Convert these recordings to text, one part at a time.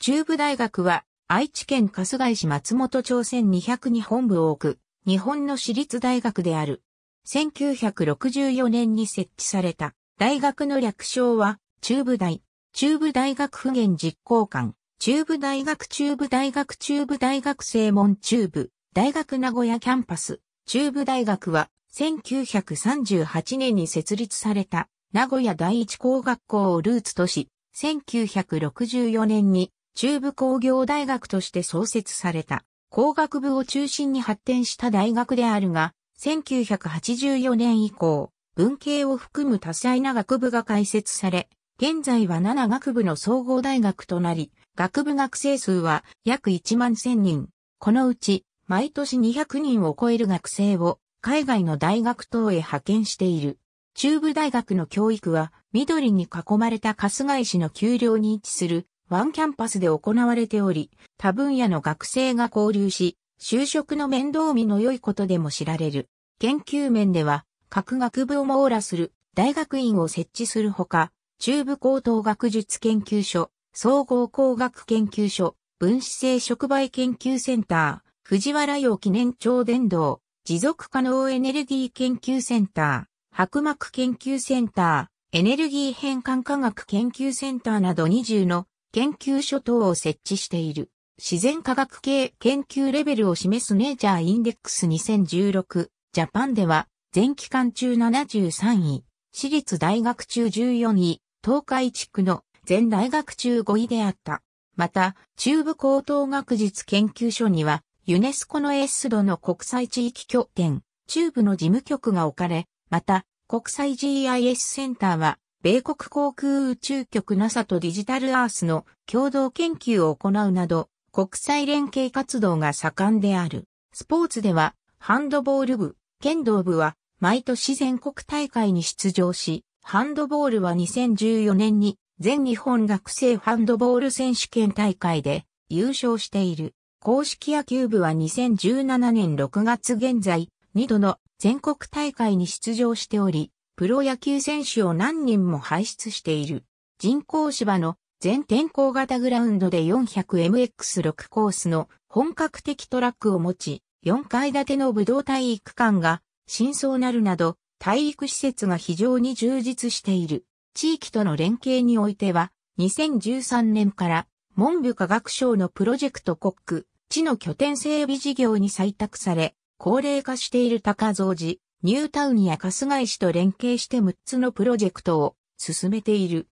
中部大学は愛知県春日井市松本町1200に本部を置く日本の私立大学である。1964年に設置された。大学の略称は中部大、中部大学府現実行官、中部大学中部大学中部大学正門中部、大学名古屋キャンパス、中部大学は1938年に設立された。名古屋第一工学校をルーツとし、1964年に中部工業大学として創設された工学部を中心に発展した大学であるが、1984年以降、文系を含む多彩な学部が開設され、現在は7学部の総合大学となり、学部学生数は約1万1000人。このうち、毎年200人を超える学生を海外の大学等へ派遣している。中部大学の教育は緑に囲まれた春日井市の丘陵に位置するワンキャンパスで行われており、多分野の学生が交流し、就職の面倒見の良いことでも知られる。研究面では、各学部を網羅する大学院を設置するほか、中部高等学術研究所、総合工学研究所、分子性触媒研究センター、藤原洋記念超伝導、持続可能エネルギー研究センター、白膜研究センター、エネルギー変換科学研究センターなど20の研究所等を設置している。自然科学系研究レベルを示すネイチャーインデックス2016ジャパンでは全期間中73位、私立大学中14位、東海地区の全大学中5位であった。また、中部高等学術研究所には、ユネスコのエッスドの国際地域拠点、中部の事務局が置かれ、また、国際 GIS センターは、米国航空宇宙局 NASA とデジタルアースの共同研究を行うなど、国際連携活動が盛んである。スポーツでは、ハンドボール部、剣道部は毎年全国大会に出場し、ハンドボールは2014年に全日本学生ハンドボール選手権大会で優勝している。公式野球部は2017年6月現在2度の全国大会に出場しており、プロ野球選手を何人も輩出している。人工芝の全天候型グラウンドで 400MX6 コースの本格的トラックを持ち、4階建ての武道体育館が真相なるなど体育施設が非常に充実している。地域との連携においては2013年から文部科学省のプロジェクト国区地の拠点整備事業に採択され高齢化している高蔵寺、ニュータウンや春日井市と連携して6つのプロジェクトを進めている。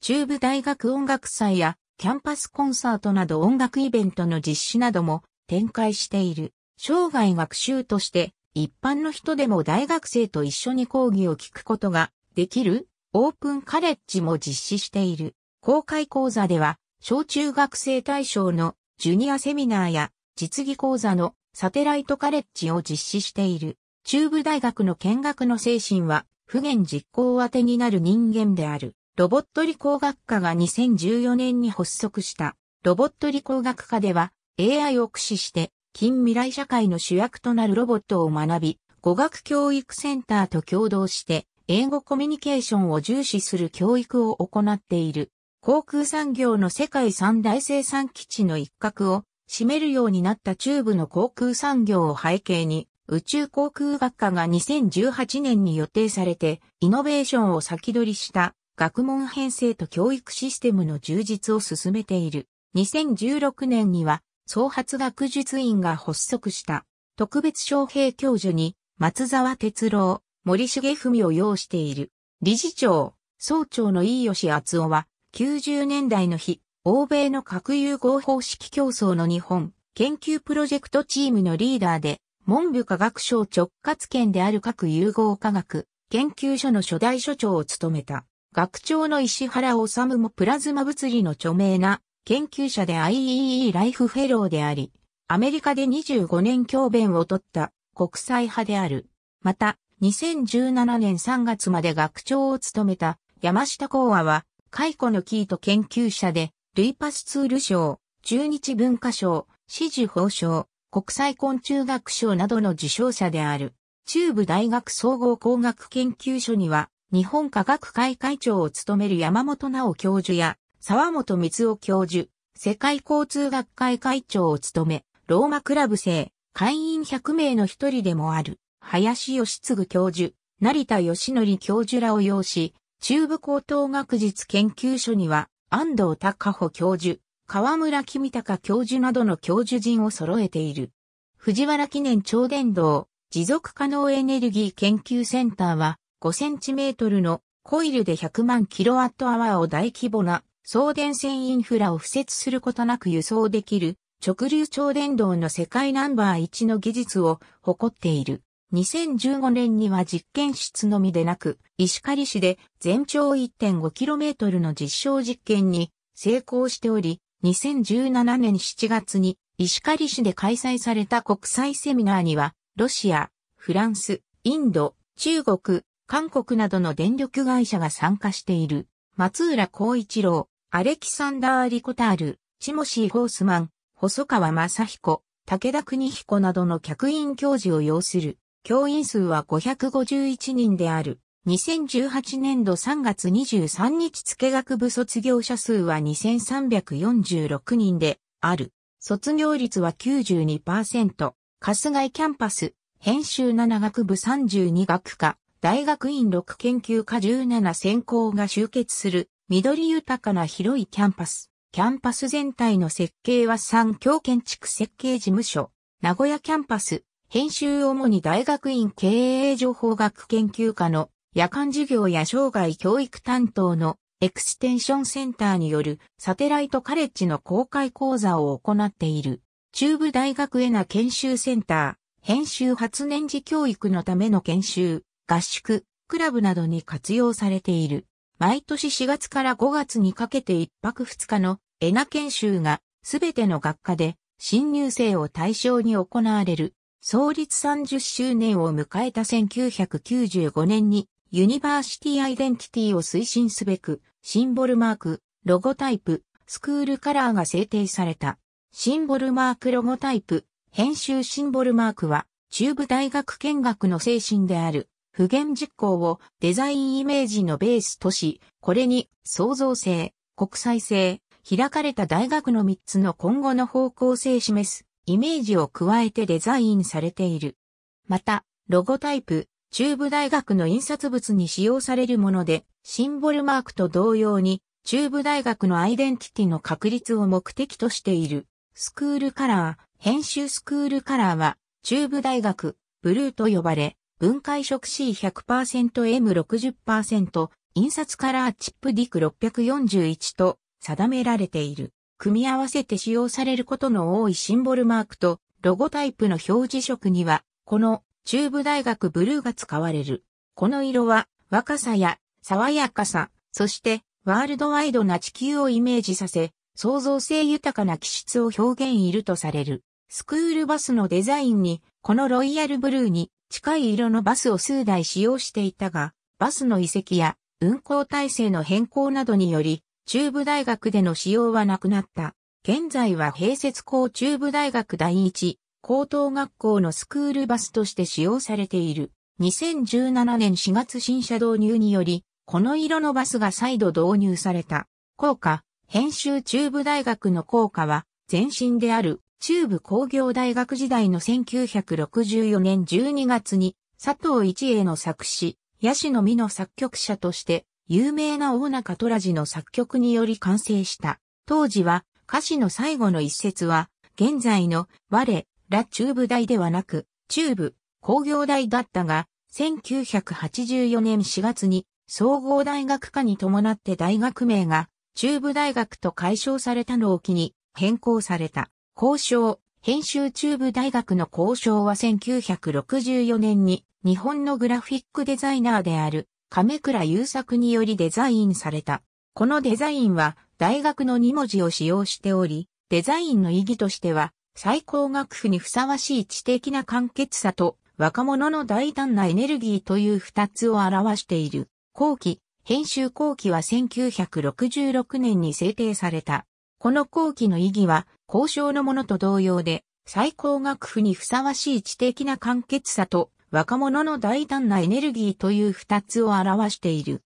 中部大学音楽祭やキャンパスコンサートなど音楽イベントの実施なども展開している。生涯学習として一般の人でも大学生と一緒に講義を聞くことができるオープンカレッジも実施している。公開講座では小中学生対象のジュニアセミナーや実技講座のサテライトカレッジを実施している。中部大学の見学の精神は不言実行当てになる人間である。ロボット理工学科が2014年に発足した。ロボット理工学科では AI を駆使して近未来社会の主役となるロボットを学び、語学教育センターと共同して、英語コミュニケーションを重視する教育を行っている。航空産業の世界三大生産基地の一角を占めるようになった中部の航空産業を背景に、宇宙航空学科が2018年に予定されて、イノベーションを先取りした学問編成と教育システムの充実を進めている。2016年には創発学術院が発足した特別招聘教授に松沢哲郎、森重文を要している。理事長、総長の飯吉厚夫は90年代の日、欧米の核融合方式競争の日本研究プロジェクトチームのリーダーで、文部科学省直轄権である核融合科学研究所の初代所長を務めた。学長の石原治もプラズマ物理の著名な研究者で IEE ライフフェローであり、アメリカで25年教鞭を取った国際派である。また、2017年3月まで学長を務めた山下幸和は、解雇のキート研究者で、ルイパスツール賞、中日文化賞、紫樹宝賞、国際昆虫学賞などの受賞者である。中部大学総合工学研究所には、日本科学会会長を務める山本直教授や沢本光夫教授、世界交通学会会長を務め、ローマクラブ生、会員100名の一人でもある、林義継教授、成田義則教授らを要し、中部高等学術研究所には、安藤隆穂教授、河村君高教授などの教授陣を揃えている。藤原記念超電導、持続可能エネルギー研究センターは、5センチメートルのコイルで100万キロワットアワーを大規模な送電線インフラを敷設することなく輸送できる直流超電導の世界ナンバー1の技術を誇っている。2015年には実験室のみでなく、石狩市で全長 1.5km の実証実験に成功しており、2017年7月に石狩市で開催された国際セミナーには、ロシア、フランス、インド、中国、韓国などの電力会社が参加している。松浦光一郎、アレキサンダー・リコタール、チモシー・ホースマン、細川正彦、武田邦彦などの客員教授を要する。教員数は551人である。2018年度3月23日付学部卒業者数は2346人である。卒業率は92%。春日井キャンパス、編集7学部32学科、大学院6研究科17専攻が集結する緑豊かな広いキャンパス。キャンパス全体の設計は三京建築設計事務所、名古屋キャンパス、編集主に大学院経営情報学研究科の夜間授業や生涯教育担当のエクステンションセンターによるサテライトカレッジの公開講座を行っている。中部大学恵那研修センター、編集初年次教育のための研修、合宿、クラブなどに活用されている。毎年4月から5月にかけて1泊2日の恵那研修がすべての学科で新入生を対象に行われる。創立30周年を迎えた1995年にユニバーシティアイデンティティを推進すべくシンボルマーク、ロゴタイプ、スクールカラーが制定された。シンボルマークロゴタイプ、編集シンボルマークは中部大学見学の精神である不言実行をデザインイメージのベースとし、これに創造性、国際性、開かれた大学の3つの今後の方向性示すイメージを加えてデザインされている。また、ロゴタイプ、中部大学の印刷物に使用されるもので、シンボルマークと同様に、中部大学のアイデンティティの確立を目的としている。スクールカラー、編集スクールカラーは、中部大学、ブルーと呼ばれ、分解色 C100%M60%、印刷カラーチップディク641と定められている。組み合わせて使用されることの多いシンボルマークとロゴタイプの表示色には、この中部大学ブルーが使われる。この色は若さや爽やかさ、そしてワールドワイドな地球をイメージさせ、創造性豊かな気質を表現いるとされる。スクールバスのデザインに、このロイヤルブルーに近い色のバスを数台使用していたが、バスの移籍や運行体制の変更などにより、中部大学での使用はなくなった。現在は併設校中部大学第一高等学校のスクールバスとして使用されている。2017年4月新車導入により、この色のバスが再度導入された。効果、編集中部大学の効果は、前身である中部工業大学時代の1964年12月に佐藤一栄の作詞、ヤシの実の作曲者として有名な大中トラジの作曲により完成した。当時は歌詞の最後の一節は現在の我ら中部大ではなく中部工業大だったが1984年4月に総合大学科に伴って大学名が中部大学と解消されたのを機に変更された。交渉、編集中部大学の交渉は1964年に日本のグラフィックデザイナーである亀倉優作によりデザインされた。このデザインは大学の2文字を使用しており、デザインの意義としては最高学府にふさわしい知的な簡潔さと若者の大胆なエネルギーという二つを表している。後期、編集後期は1966年に制定された。この後期の意義は交渉のものと同様で、最高学府にふさわしい知的な簡潔さと若者の大胆なエネルギーという二つを表している。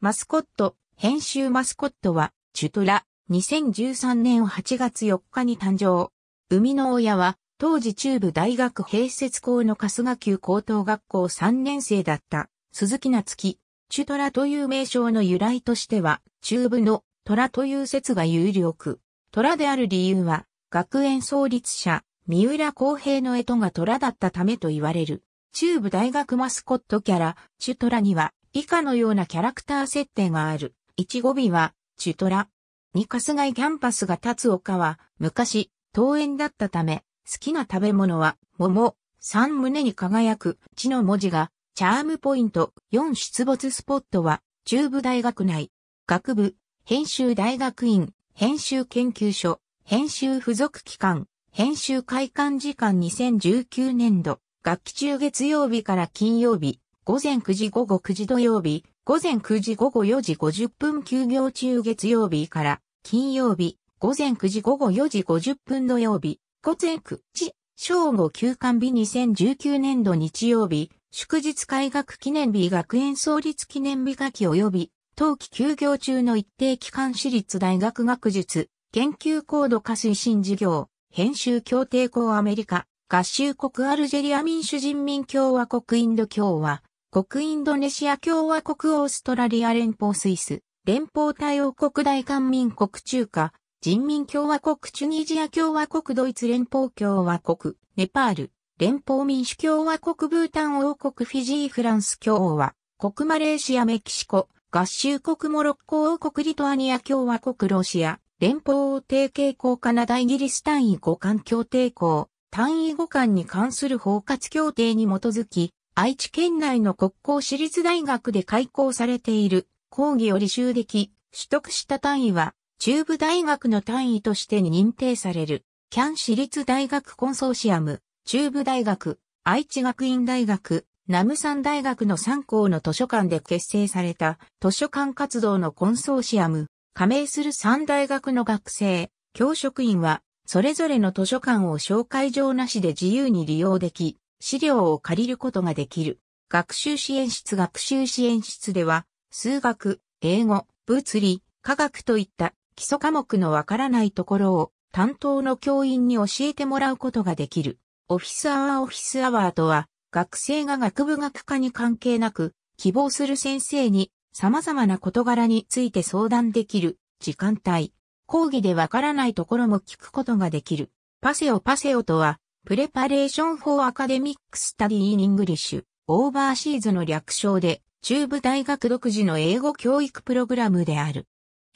マスコット、編集マスコットは、チュトラ、2013年8月4日に誕生。生みの親は、当時中部大学併設校の春日級高等学校3年生だった、鈴木夏樹。チュトラという名称の由来としては、中部の虎という説が有力。虎である理由は、学園創立者、三浦公平の干支が虎だったためと言われる。中部大学マスコットキャラ、チュトラには、以下のようなキャラクター設定がある。1語尾は、チュトラ。2春日井キャンパスが立つ丘は、昔、桃園だったため、好きな食べ物は、桃。3胸に輝く、地の文字が、チャームポイント。4出没スポットは、中部大学内。学部、編集大学院、編集研究所、編集付属機関、編集開館時間2019年度。学期中月曜日から金曜日、午前9時午後9時土曜日、午前9時午後4時50分休業中月曜日から金曜日、午前9時午後4時50分土曜日、午前9時、正午休館日2019年度日曜日、祝日開学記念日学園創立記念日学期及び、冬季休業中の一定期間私立大学学術、研究高度化推進事業、編集協定校アメリカ、合衆国アルジェリア民主人民共和国インド共和、国インドネシア共和国オーストラリア連邦スイス、連邦対応国大韓民国中華、人民共和国チュニジア共和国ドイツ連邦共和国、ネパール、連邦民主共和国ブータン王国フィジーフランス共和国マレーシアメキシコ、合衆国モロッコ王国リトアニア共和国ロシア、連邦提携校カナダイギリス単位互換協定校、単位互換に関する包括協定に基づき、愛知県内の国交私立大学で開講されている講義を履修でき、取得した単位は、中部大学の単位として認定される。キャン私立大学コンソーシアム、中部大学、愛知学院大学、南山大学の3校の図書館で結成された。図書館活動のコンソーシアム、加盟する3大学の学生、教職員は、それぞれの図書館を紹介状なしで自由に利用でき、資料を借りることができる。学習支援室。学習支援室では、数学、英語、物理、化学といった基礎科目のわからないところを担当の教員に教えてもらうことができる。オフィスアワーオフィスアワーとは、学生が学部学科に関係なく、希望する先生に様々な事柄について相談できる時間帯。講義でわからないところも聞くことができる。 PASEO PASEO とは、 Preparation for Academic Study in English, Overseas の略称で、中部大学独自の英語教育プログラムである。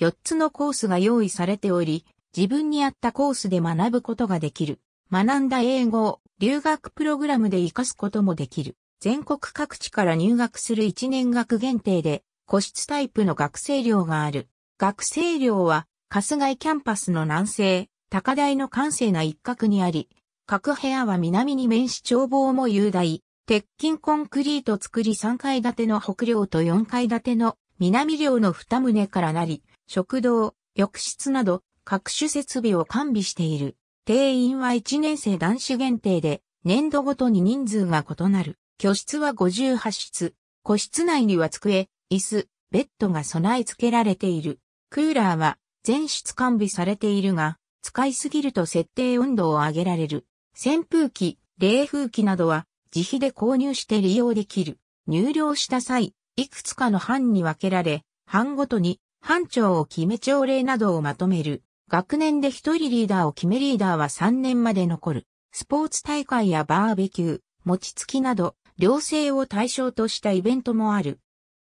4つのコースが用意されており、自分に合ったコースで学ぶことができる。学んだ英語を留学プログラムで活かすこともできる。全国各地から入学する1年学限定で個室タイプの学生寮がある。学生寮は春日井キャンパスの南西、高台の閑静な一角にあり、各部屋は南に面し眺望も雄大。鉄筋コンクリート作り3階建ての北寮と4階建ての南寮の2棟からなり、食堂、浴室など各種設備を完備している。定員は1年生男子限定で、年度ごとに人数が異なる。居室は58室。個室内には机、椅子、ベッドが備え付けられている。クーラーは全室完備されているが、使いすぎると設定温度を上げられる。扇風機、冷風機などは自費で購入して利用できる。入寮した際、いくつかの班に分けられ、班ごとに班長を決め朝礼などをまとめる。学年で一人リーダーを決めリーダーは3年まで残る。スポーツ大会やバーベキュー、餅つきなど、寮生を対象としたイベントもある。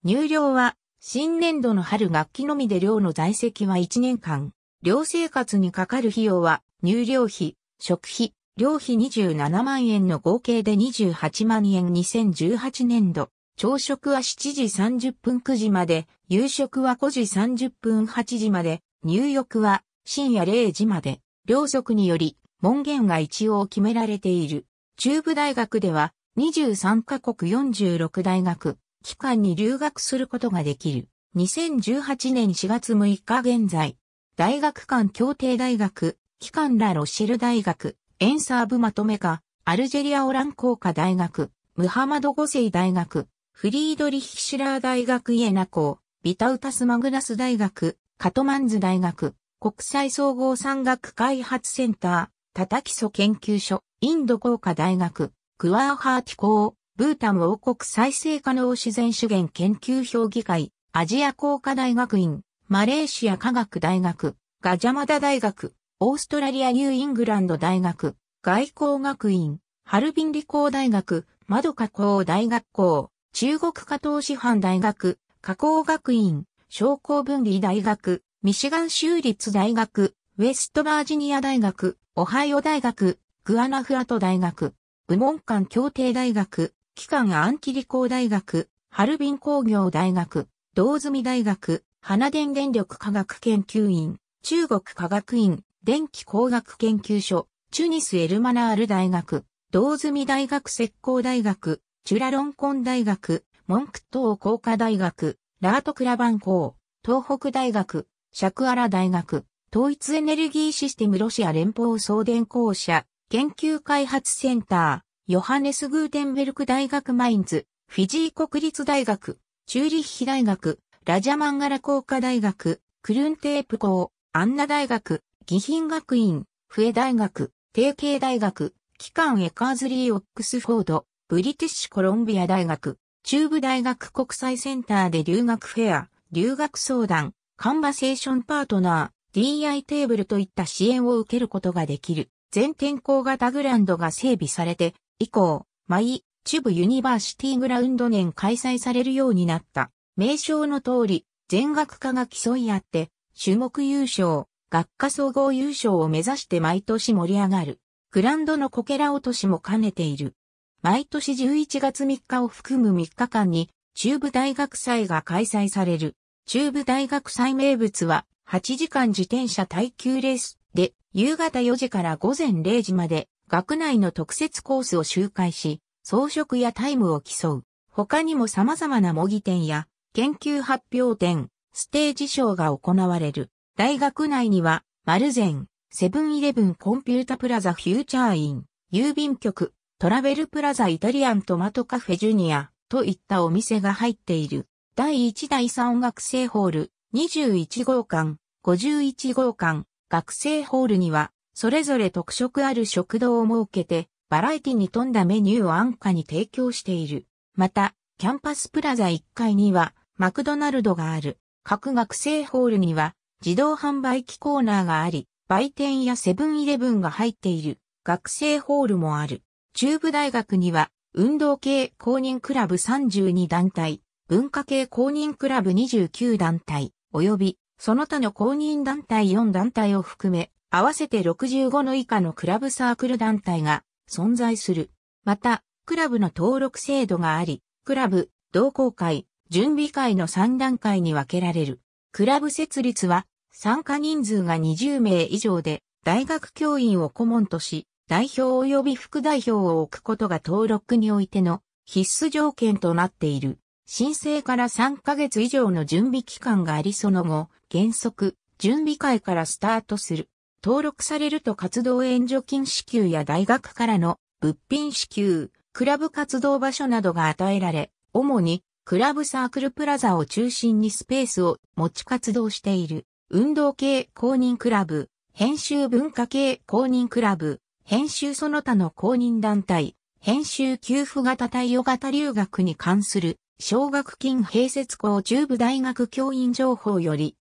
入寮は、新年度の春学期のみで寮の在籍は1年間。寮生活にかかる費用は、入寮費、食費、寮費27万円の合計で28万円2018年度。朝食は7時30分9時まで、夕食は5時30分8時まで、入浴は深夜0時まで、両則により門限が一応決められている。中部大学では23カ国46大学、機関に留学することができる。2018年4月6日現在、大学間協定大学、機関ラロシェル大学、エンサーブまとめか、アルジェリアオラン工科大学、ムハマドゴセイ大学、フリードリヒシュラー大学イエナ校、ビタウタスマグナス大学、カトマンズ大学、国際総合産学開発センター、タタ基礎研究所、インド工科大学、クワーハーティ校、ブータン王国再生可能自然資源研究評議会、アジア工科大学院、マレーシア科学大学、ガジャマダ大学、オーストラリアニューイングランド大学、外交学院、ハルビン理工大学、マドカ工大学校、中国加藤師範大学、加工学院、商工分離大学、ミシガン州立大学、ウェストバージニア大学、オハイオ大学、グアナフアト大学、部門間協定大学、機関アンキリ工大学、ハルビン工業大学、道積大学、花電電力科学研究院、中国科学院、電気工学研究所、チュニスエルマナール大学、道積大学石膏大学、チュラロンコン大学、モンクトー工科大学、ラートクラバン校、東北大学、シャクアラ大学、統一エネルギーシステムロシア連邦送電公社、研究開発センター、ヨハネス・グーテンベルク大学マインズ、フィジー国立大学、チューリッヒ大学、ラジャマンガラ工科大学、クルンテープ校、アンナ大学、義品学院、フエ大学、定型大学、機関エカーズリー・オックスフォード、ブリティッシュコロンビア大学、中部大学国際センターで留学フェア、留学相談、カンバセーションパートナー、DI テーブルといった支援を受けることができる全天候型グランドが整備されて、以降、マイ、チュブユニバーシティグラウンド年開催されるようになった。名称の通り、全学科が競い合って、種目優勝、学科総合優勝を目指して毎年盛り上がる。グランドのこけら落としも兼ねている。毎年11月3日を含む3日間に、中部大学祭が開催される。中部大学祭名物は、8時間自転車耐久レースで、夕方4時から午前0時まで、学内の特設コースを周回し、装飾やタイムを競う。他にも様々な模擬店や、研究発表展、ステージショーが行われる。大学内には、マルゼン、セブンイレブンコンピュータプラザフューチャーイン、郵便局、トラベルプラザイタリアントマトカフェジュニアといったお店が入っている。第1第3学生ホール、21号館、51号館、学生ホールには、それぞれ特色ある食堂を設けて、バラエティに富んだメニューを安価に提供している。また、キャンパスプラザ1階には、マクドナルドがある。各学生ホールには、自動販売機コーナーがあり、売店やセブンイレブンが入っている。学生ホールもある。中部大学には、運動系公認クラブ32団体、文化系公認クラブ29団体、及び、その他の公認団体4団体を含め、合わせて65の以下のクラブサークル団体が存在する。また、クラブの登録制度があり、クラブ、同好会、準備会の3段階に分けられる。クラブ設立は、参加人数が20名以上で、大学教員を顧問とし、代表及び副代表を置くことが登録においての必須条件となっている。申請から3ヶ月以上の準備期間がありその後、原則、準備会からスタートする。登録されると活動援助金支給や大学からの物品支給、クラブ活動場所などが与えられ、主にクラブサークルプラザを中心にスペースを持ち活動している。運動系公認クラブ、編集文化系公認クラブ、編集その他の公認団体、編集給付型対応型留学に関する奨学金併設校中部大学教員情報より、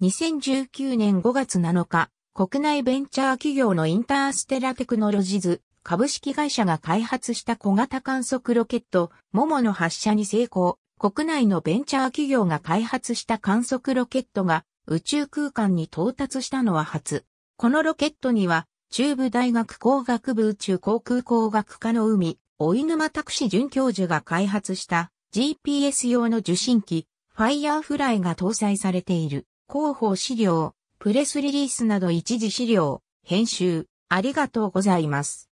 2019年5月7日、国内ベンチャー企業のインターステラテクノロジズ株式会社が開発した小型観測ロケット、モモの発射に成功。国内のベンチャー企業が開発した観測ロケットが宇宙空間に到達したのは初。このロケットには、中部大学工学部宇宙航空工学科の海、追沼拓司准教授が開発した GPS 用の受信機、ファイヤーフライが搭載されている。広報資料、プレスリリースなど一時資料、編集、ありがとうございます。